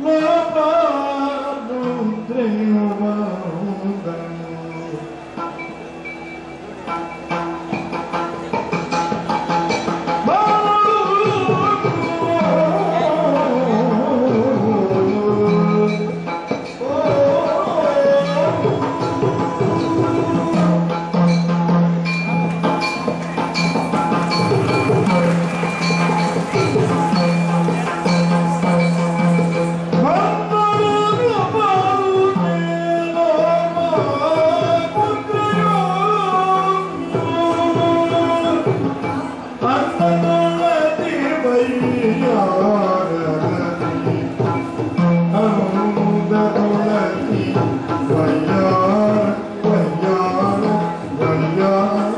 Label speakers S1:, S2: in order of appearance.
S1: Lá para o trem. Yeah.